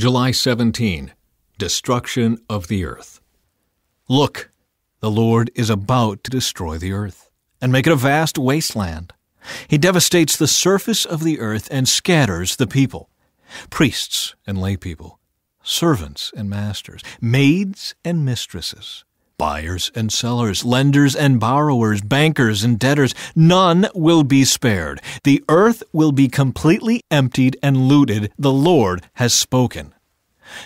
July 17. Destruction of the earth. Look, the Lord is about to destroy the earth and make it a vast wasteland. He devastates the surface of the earth and scatters the people priests and laypeople, servants and masters, maids and mistresses, buyers and sellers, lenders and borrowers, bankers and debtors. None will be spared. The earth will be completely emptied and looted. The Lord has spoken.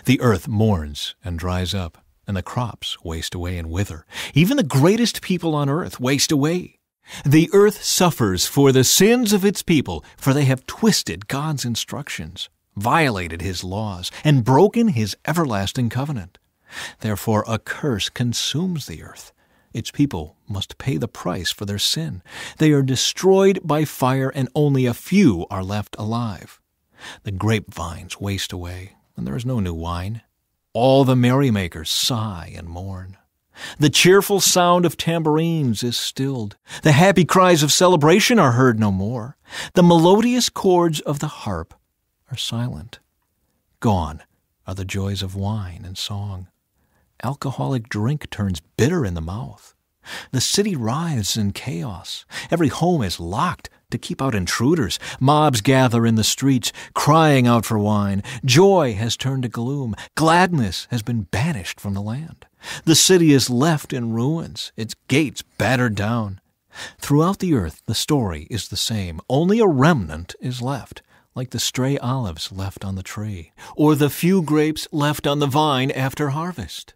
The earth mourns and dries up, and the crops waste away and wither. Even the greatest people on earth waste away. The earth suffers for the sins of its people, for they have twisted God's instructions violated his laws, and broken his everlasting covenant. Therefore, a curse consumes the earth. Its people must pay the price for their sin. They are destroyed by fire, and only a few are left alive. The grapevines waste away, and there is no new wine. All the merrymakers sigh and mourn. The cheerful sound of tambourines is stilled. The happy cries of celebration are heard no more. The melodious chords of the harp are silent. Gone are the joys of wine and song. Alcoholic drink turns bitter in the mouth. The city writhes in chaos. Every home is locked to keep out intruders. Mobs gather in the streets, crying out for wine. Joy has turned to gloom. Gladness has been banished from the land. The city is left in ruins, its gates battered down. Throughout the earth, the story is the same. Only a remnant is left like the stray olives left on the tree, or the few grapes left on the vine after harvest.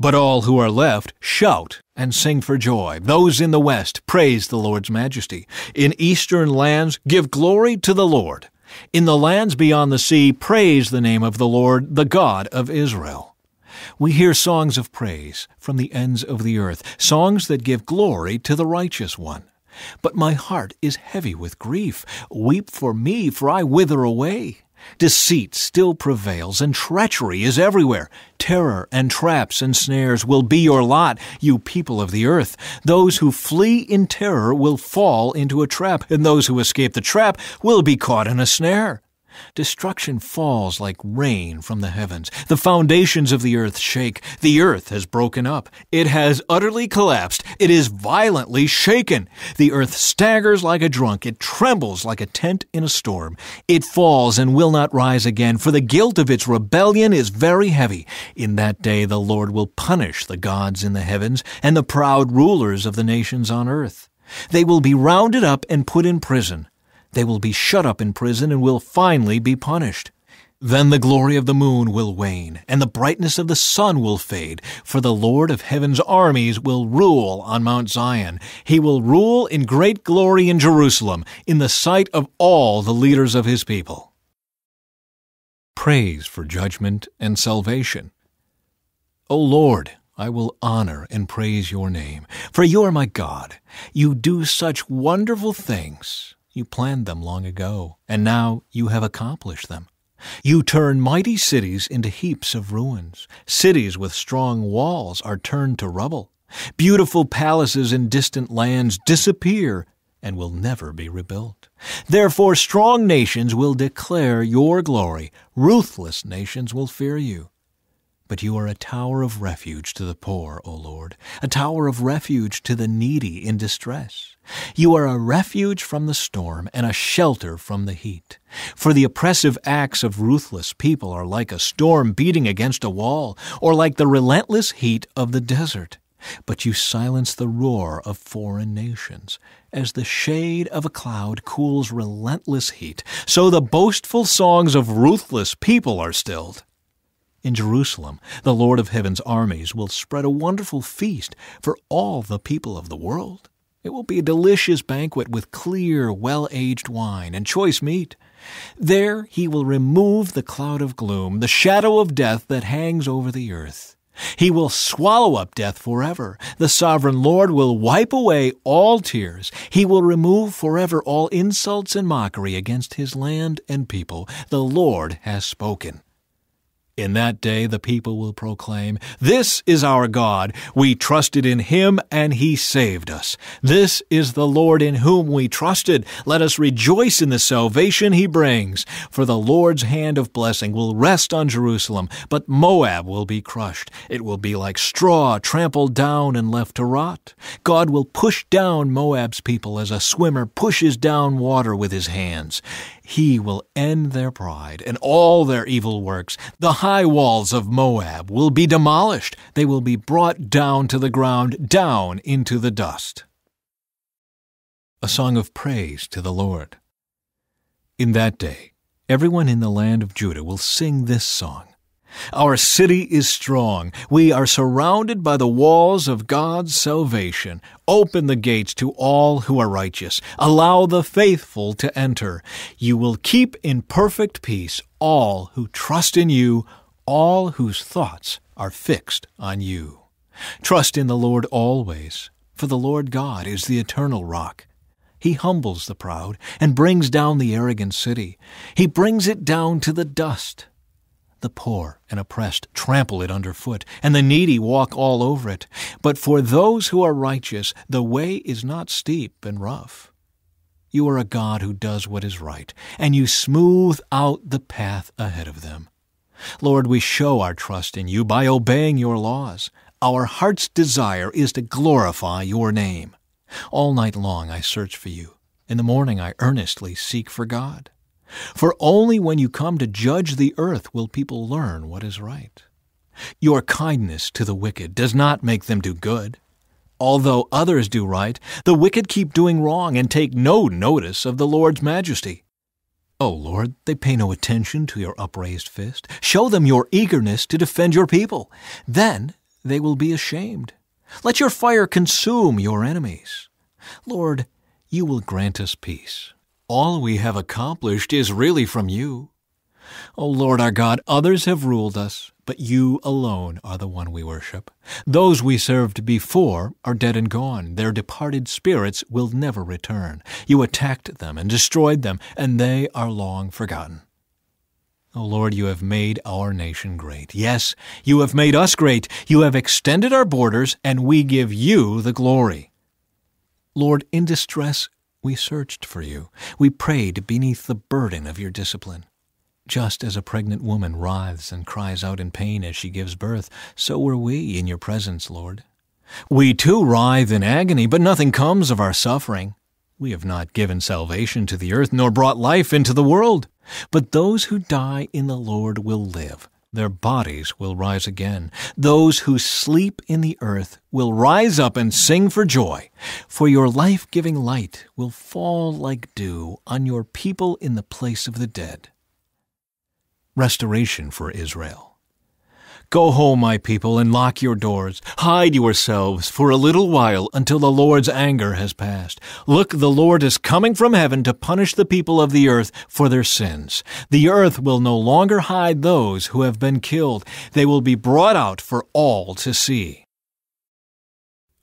But all who are left shout and sing for joy. Those in the west praise the Lord's majesty. In eastern lands give glory to the Lord. In the lands beyond the sea praise the name of the Lord, the God of Israel. We hear songs of praise from the ends of the earth, songs that give glory to the righteous one. But my heart is heavy with grief. Weep for me, for I wither away. Deceit still prevails, and treachery is everywhere. Terror and traps and snares will be your lot, you people of the earth. Those who flee in terror will fall into a trap, and those who escape the trap will be caught in a snare. Destruction falls like rain from the heavens. The foundations of the earth shake. The earth has broken up. It has utterly collapsed. It is violently shaken. The earth staggers like a drunk. It trembles like a tent in a storm. It falls and will not rise again, for the guilt of its rebellion is very heavy. In that day the Lord will punish the gods in the heavens and the proud rulers of the nations on earth. They will be rounded up and put in prison. They will be shut up in prison and will finally be punished. Then the glory of the moon will wane, and the brightness of the sun will fade, for the Lord of heaven's armies will rule on Mount Zion. He will rule in great glory in Jerusalem, in the sight of all the leaders of his people. Praise for judgment and salvation. O Lord, I will honor and praise your name, for you are my God. You do such wonderful things. You planned them long ago, and now you have accomplished them. You turn mighty cities into heaps of ruins. Cities with strong walls are turned to rubble. Beautiful palaces in distant lands disappear and will never be rebuilt. Therefore, strong nations will declare your glory. Ruthless nations will fear you. But you are a tower of refuge to the poor, O Lord, a tower of refuge to the needy in distress. You are a refuge from the storm and a shelter from the heat. For the oppressive acts of ruthless people are like a storm beating against a wall, or like the relentless heat of the desert. But you silence the roar of foreign nations. As the shade of a cloud cools relentless heat, so the boastful songs of ruthless people are stilled. In Jerusalem, the Lord of heaven's armies will spread a wonderful feast for all the people of the world. It will be a delicious banquet with clear, well aged wine and choice meat. There he will remove the cloud of gloom, the shadow of death that hangs over the earth. He will swallow up death forever. The sovereign Lord will wipe away all tears. He will remove forever all insults and mockery against his land and people. The Lord has spoken. In that day the people will proclaim, This is our God. We trusted in him, and he saved us. This is the Lord in whom we trusted. Let us rejoice in the salvation he brings. For the Lord's hand of blessing will rest on Jerusalem, but Moab will be crushed. It will be like straw trampled down and left to rot. God will push down Moab's people as a swimmer pushes down water with his hands. He will end their pride and all their evil works. The high walls of Moab will be demolished. They will be brought down to the ground, down into the dust. A song of praise to the Lord. In that day, everyone in the land of Judah will sing this song. Our city is strong. We are surrounded by the walls of God's salvation. Open the gates to all who are righteous. Allow the faithful to enter. You will keep in perfect peace all who trust in you, all whose thoughts are fixed on you. Trust in the Lord always, for the Lord God is the eternal rock. He humbles the proud and brings down the arrogant city. He brings it down to the dust. The poor and oppressed trample it underfoot, and the needy walk all over it. But for those who are righteous, the way is not steep and rough. You are a God who does what is right, and you smooth out the path ahead of them. Lord, we show our trust in you by obeying your laws. Our heart's desire is to glorify your name. All night long I search for you. In the morning I earnestly seek for God. For only when you come to judge the earth will people learn what is right. Your kindness to the wicked does not make them do good. Although others do right, the wicked keep doing wrong and take no notice of the Lord's majesty. O Lord, they pay no attention to your upraised fist. Show them your eagerness to defend your people. Then they will be ashamed. Let your fire consume your enemies. Lord, you will grant us peace. All we have accomplished is really from you. O Lord our God, others have ruled us, but you alone are the one we worship. Those we served before are dead and gone. Their departed spirits will never return. You attacked them and destroyed them, and they are long forgotten. O Lord, you have made our nation great. Yes, you have made us great. You have extended our borders, and we give you the glory. Lord, in distress we searched for you. We prayed beneath the burden of your discipline. Just as a pregnant woman writhes and cries out in pain as she gives birth, so were we in your presence, Lord. We too writhe in agony, but nothing comes of our suffering. We have not given salvation to the earth, nor brought life into the world. But those who die in the Lord will live. Their bodies will rise again. Those who sleep in the earth will rise up and sing for joy. For your life giving light will fall like dew on your people in the place of the dead. Restoration for Israel. Go home, my people, and lock your doors. Hide yourselves for a little while until the Lord's anger has passed. Look, the Lord is coming from heaven to punish the people of the earth for their sins. The earth will no longer hide those who have been killed. They will be brought out for all to see.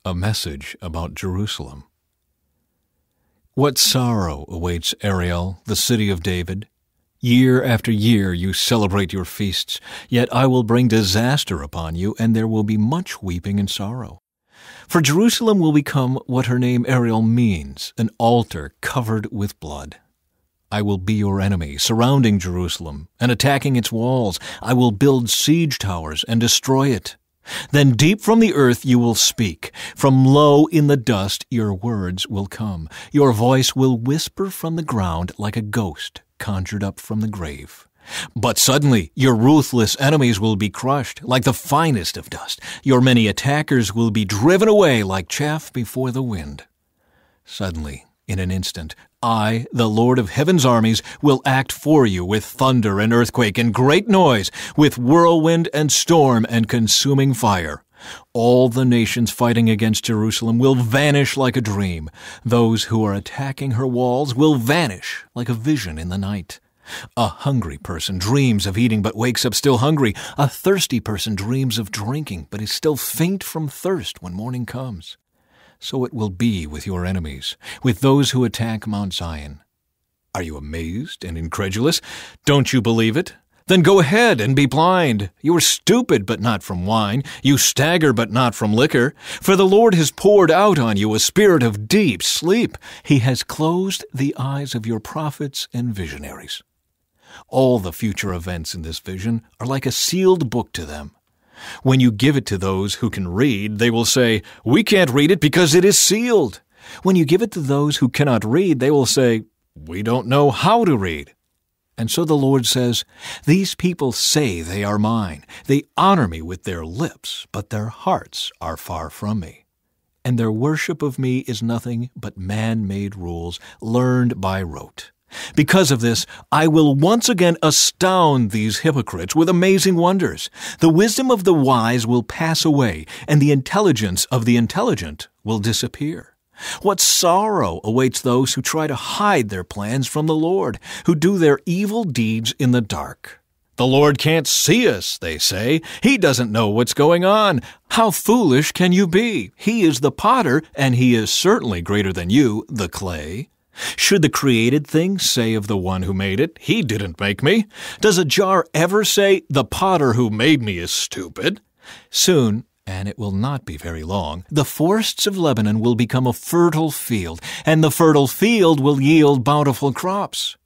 A message about Jerusalem. What sorrow awaits Ariel, the city of David? Year after year you celebrate your feasts, yet I will bring disaster upon you, and there will be much weeping and sorrow. For Jerusalem will become what her name Ariel means, an altar covered with blood. I will be your enemy, surrounding Jerusalem and attacking its walls. I will build siege towers and destroy it. Then deep from the earth you will speak. From low in the dust your words will come. Your voice will whisper from the ground like a ghost conjured up from the grave. But suddenly your ruthless enemies will be crushed like the finest of dust. Your many attackers will be driven away like chaff before the wind. Suddenly, in an instant, I, the Lord of heaven's armies, will act for you with thunder and earthquake and great noise, with whirlwind and storm and consuming fire. All the nations fighting against Jerusalem will vanish like a dream. Those who are attacking her walls will vanish like a vision in the night. A hungry person dreams of eating but wakes up still hungry. A thirsty person dreams of drinking but is still faint from thirst when morning comes. So it will be with your enemies, with those who attack Mount Zion. Are you amazed and incredulous? Don't you believe it? Then go ahead and be blind. You are stupid, but not from wine. You stagger, but not from liquor. For the Lord has poured out on you a spirit of deep sleep. He has closed the eyes of your prophets and visionaries. All the future events in this vision are like a sealed book to them. When you give it to those who can read, they will say, We can't read it because it is sealed. When you give it to those who cannot read, they will say, We don't know how to read. And so the Lord says, These people say they are mine. They honor me with their lips, but their hearts are far from me. And their worship of me is nothing but man made rules learned by rote. Because of this, I will once again astound these hypocrites with amazing wonders. The wisdom of the wise will pass away, and the intelligence of the intelligent will disappear. What sorrow awaits those who try to hide their plans from the Lord, who do their evil deeds in the dark. The Lord can't see us, they say. He doesn't know what's going on. How foolish can you be? He is the potter, and he is certainly greater than you, the clay. Should the created thing say of the one who made it, He didn't make me? Does a jar ever say, The potter who made me is stupid? Soon, and it will not be very long, the forests of Lebanon will become a fertile field, and the fertile field will yield bountiful crops.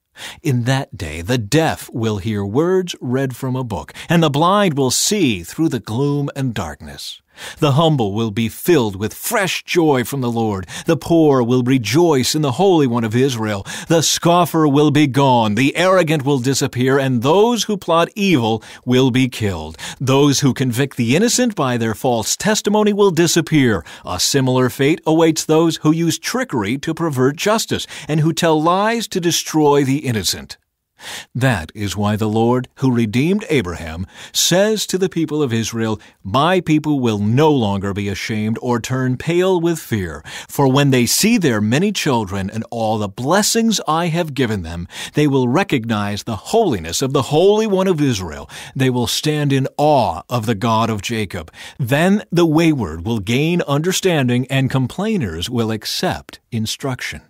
In that day the deaf will hear words read from a book, and the blind will see through the gloom and darkness. The humble will be filled with fresh joy from the Lord. The poor will rejoice in the Holy One of Israel. The scoffer will be gone. The arrogant will disappear, and those who plot evil will be killed. Those who convict the innocent by their false testimony will disappear. A similar fate awaits those who use trickery to pervert justice and who tell lies to destroy the innocent. That is why the Lord, who redeemed Abraham, says to the people of Israel, My people will no longer be ashamed or turn pale with fear, for when they see their many children and all the blessings I have given them, they will recognize the holiness of the Holy One of Israel. They will stand in awe of the God of Jacob. Then the wayward will gain understanding, and complainers will accept instruction.